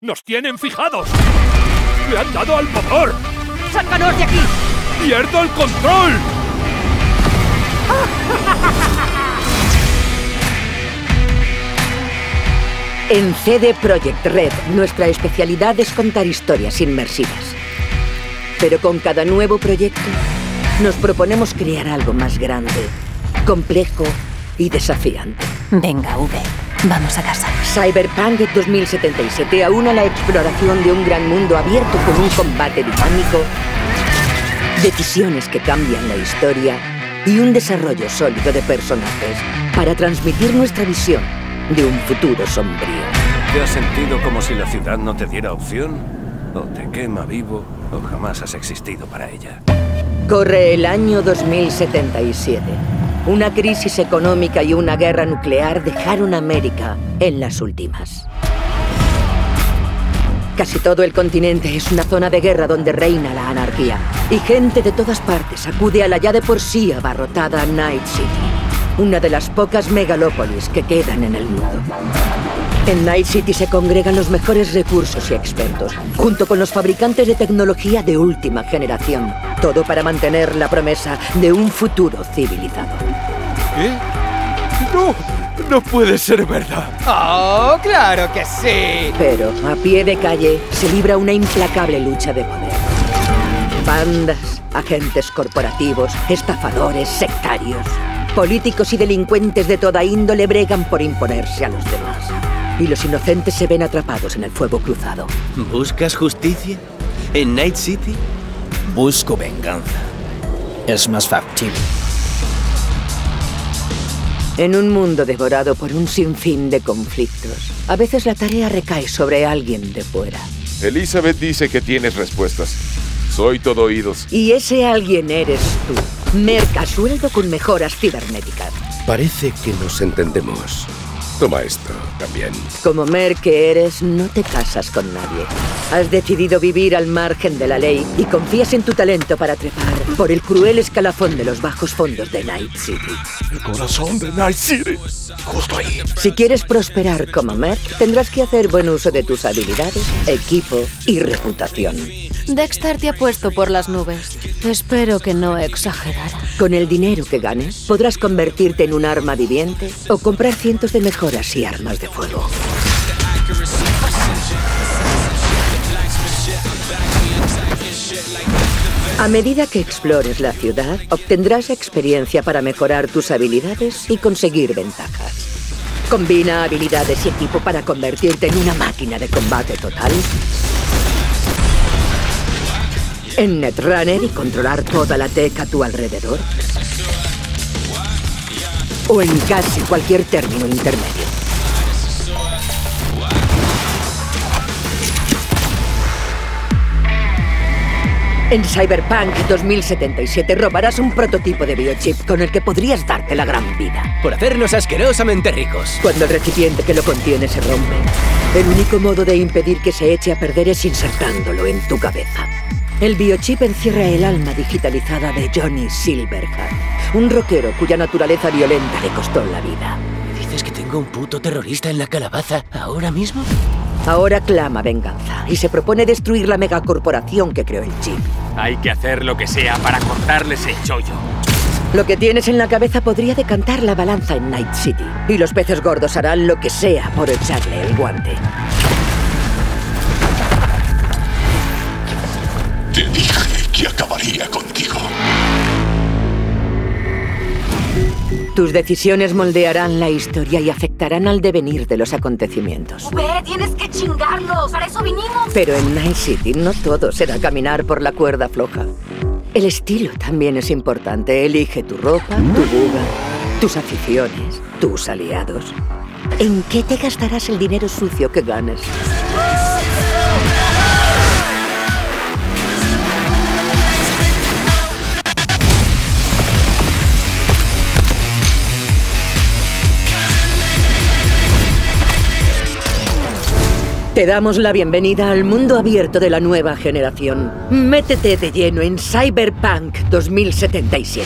¡Nos tienen fijados! ¡Le han dado al motor! ¡Sácanos de aquí! ¡Pierdo el control! En CD Projekt Red, nuestra especialidad es contar historias inmersivas. Pero con cada nuevo proyecto, nos proponemos crear algo más grande, complejo y desafiante. Venga, V, vamos a casa. Cyberpunk 2077 aúna la exploración de un gran mundo abierto con un combate dinámico, decisiones que cambian la historia y un desarrollo sólido de personajes para transmitir nuestra visión de un futuro sombrío. ¿Te has sentido como si la ciudad no te diera opción? ¿O te quema vivo o jamás has existido para ella? Corre el año 2077. Una crisis económica y una guerra nuclear dejaron a América en las últimas. Casi todo el continente es una zona de guerra donde reina la anarquía. Y gente de todas partes acude a la ya de por sí abarrotada Night City. Una de las pocas megalópolis que quedan en el mundo. En Night City se congregan los mejores recursos y expertos, junto con los fabricantes de tecnología de última generación. Todo para mantener la promesa de un futuro civilizado. ¿Qué? ¡No! ¡No puede ser verdad! ¡Oh, claro que sí! Pero a pie de calle se libra una implacable lucha de poder. Bandas, agentes corporativos, estafadores, sectarios, políticos y delincuentes de toda índole bregan por imponerse a los demás. Y los inocentes se ven atrapados en el fuego cruzado. ¿Buscas justicia? ¿En Night City? Busco venganza. Es más factible. En un mundo devorado por un sinfín de conflictos, a veces la tarea recae sobre alguien de fuera. Elizabeth dice que tienes respuestas. Soy todo oídos. Y ese alguien eres tú. Merca sueldo con mejoras cibernéticas. Parece que nos entendemos. Toma esto también. Como Mer que eres, no te casas con nadie. Has decidido vivir al margen de la ley y confías en tu talento para trepar por el cruel escalafón de los bajos fondos de Night City. El corazón de Night City. Justo ahí. Si quieres prosperar como Mer, tendrás que hacer buen uso de tus habilidades, equipo y reputación. Dexter te ha puesto por las nubes. Espero que no exagerara. Con el dinero que ganes, podrás convertirte en un arma viviente o comprar cientos de mejoras y armas de fuego. A medida que explores la ciudad, obtendrás experiencia para mejorar tus habilidades y conseguir ventajas. Combina habilidades y equipo para convertirte en una máquina de combate total. En Netrunner y controlar toda la tech a tu alrededor. O en casi cualquier término intermedio. En Cyberpunk 2077 robarás un prototipo de biochip con el que podrías darte la gran vida. Por hacernos asquerosamente ricos. Cuando el recipiente que lo contiene se rompe, el único modo de impedir que se eche a perder es insertándolo en tu cabeza. El biochip encierra el alma digitalizada de Johnny Silverhand, un rockero cuya naturaleza violenta le costó la vida. ¿Dices que tengo un puto terrorista en la calabaza ahora mismo? Ahora clama venganza y se propone destruir la megacorporación que creó el chip. Hay que hacer lo que sea para cortarles el chollo. Lo que tienes en la cabeza podría decantar la balanza en Night City. Y los peces gordos harán lo que sea por echarle el guante. Te dije que acabaría contigo. Tus decisiones moldearán la historia y afectarán al devenir de los acontecimientos. ¡Ve, tienes que chingarlos! ¡Para eso vinimos! Pero en Night City no todo será caminar por la cuerda floja. El estilo también es importante. Elige tu ropa, tu buga, tus aficiones, tus aliados. ¿En qué te gastarás el dinero sucio que ganes? Te damos la bienvenida al mundo abierto de la nueva generación. Métete de lleno en Cyberpunk 2077.